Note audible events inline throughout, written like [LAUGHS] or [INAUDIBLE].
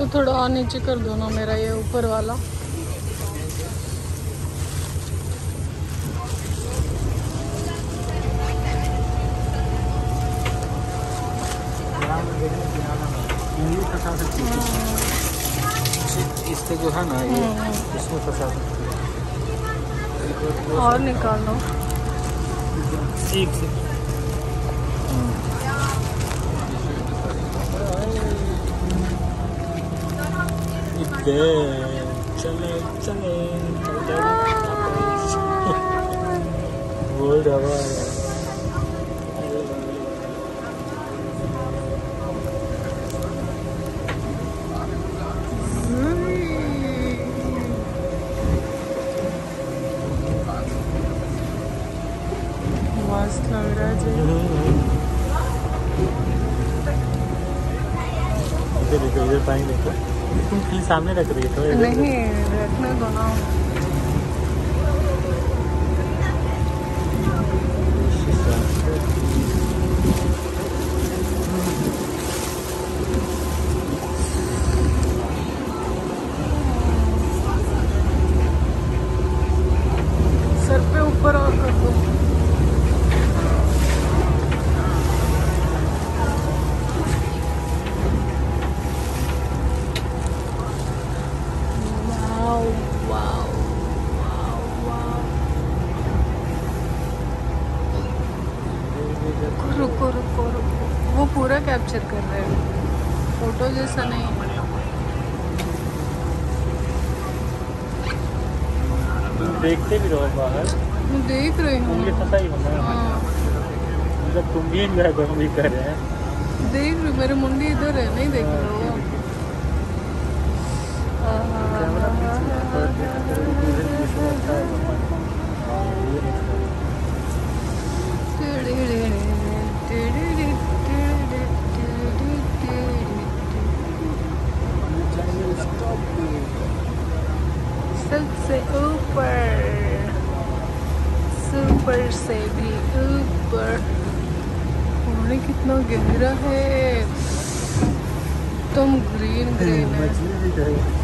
तो थोड़ा नीचे कर दो ना मेरा ये ऊपर वाला यही फंसा सकती है इससे जो है ना ये इसमें फंसा सकती है। और निकालो। ठीक से। चले चले बोल रहा [LAUGHS] इधर देखो इधर पानी देखो तुम खाली सामने रख रही है। तो नहीं, रखने दो ना देखते भी रहो बाहर। देख रही हूँ। फंसा ही होना हाँ। मतलब तुम भी इंजॉय करो हम भी कर रहे हैं। देख रही मेरे मुंडी इधर है नहीं देख रहे हो। सुपर से भी ऊपर। पानी कितना गहरा है। तुम ग्रीन ग्रीन है। है।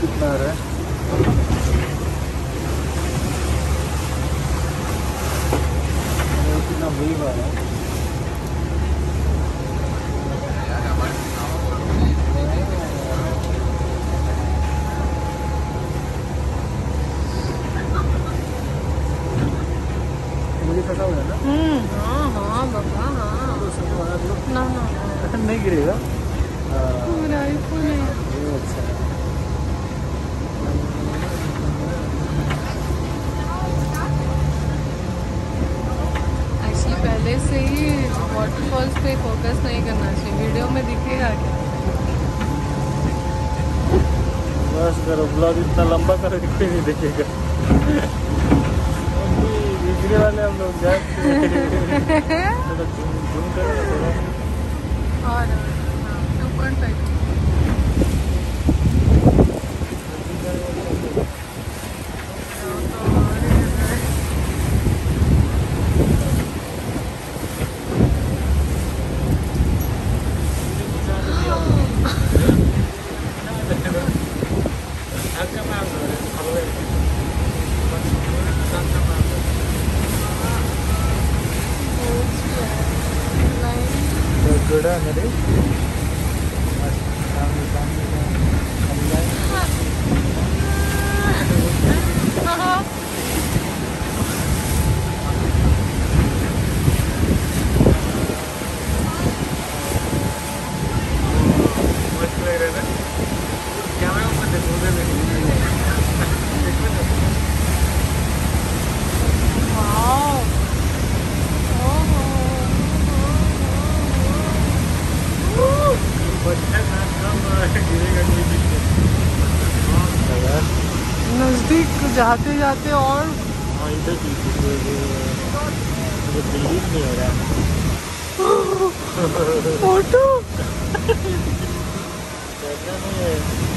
कितना रहा है वो कितना व्यू आ रहा है मुझे फंसा हुआ है नहीं गिरेगा। से ही वाटरफॉल्स पे फोकस नहीं करना चाहिए वीडियो में दिखेगा क्या बस करो ब्लॉग इतना लंबा करो कोई नहीं देखेगा बिजली वाले हम लोग [LAUGHS] थोड़ा और टू ഇവിടെ വന്നത് जाते जाते और हाँ इधर भी मुझे बिलीव नहीं हो रहा है। फ़ोटो? करना नहीं है।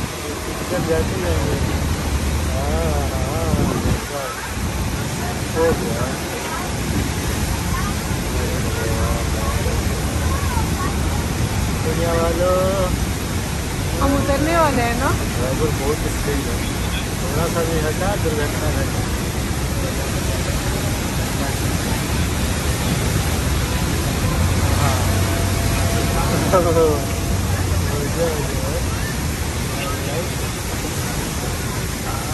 टिकट जाते जाएँगे हाँ हाँ बस। हो गया दुनिया वालों हम उतरने वाले हैं ना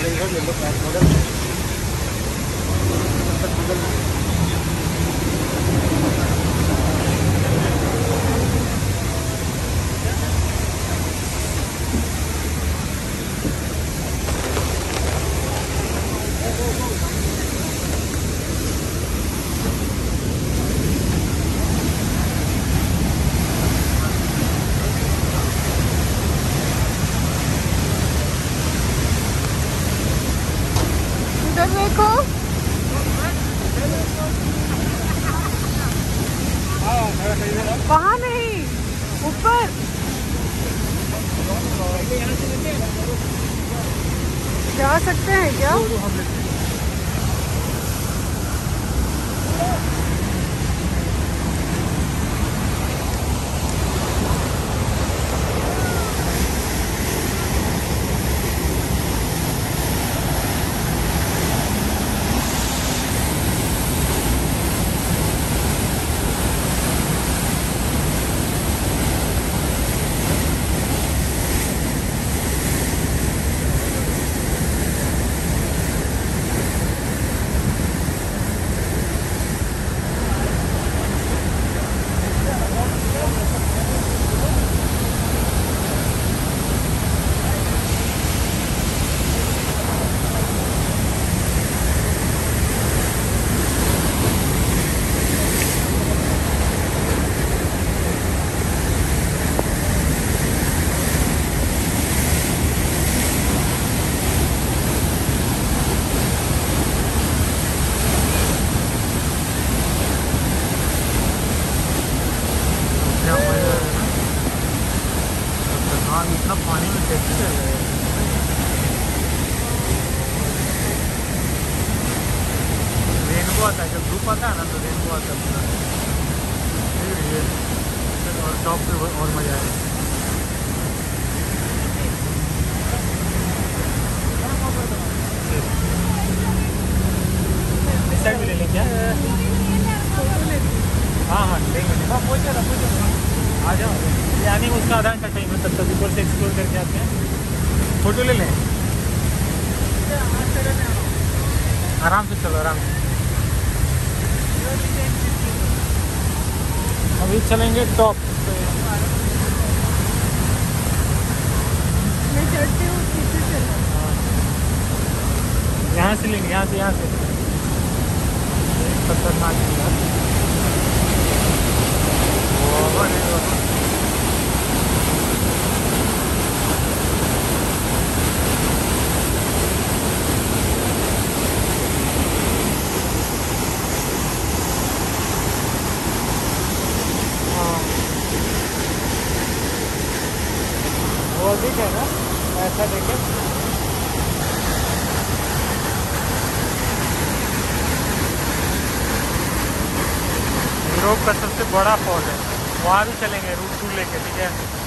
ड्राइवर बहुत स्पीड है वहाँ नहीं ऊपर। जा सकते हैं क्या क्या मज़ा है ना हाँ इतना पानी में कैसे चल रहा है रेनबो आता है जब धूप आता है ना तो रेनबो आता है फिर और टॉप पे और मज़ा आएगा साइड भी ले लें क्या? हाँ हाँ लेंगे। हाँ पहुँचे ना पहुँचे आ जाओ। ये उसका आधा घंटा टाइम है तब तक ऊपर से एक्सप्लोर करके आते हैं। फ़ोटो ले लें। आराम से चलो आराम से। अभी चलेंगे टॉप पे। मैं चढ़ती हूँ यहाँ से लेंगे यहाँ से यहाँ से। खतरनाक अधिक है ना? ऐसा देखें। यूरोप का सबसे बड़ा फॉल है। वहाँ भी चलेंगे, रूट टू लेके, ठीक है?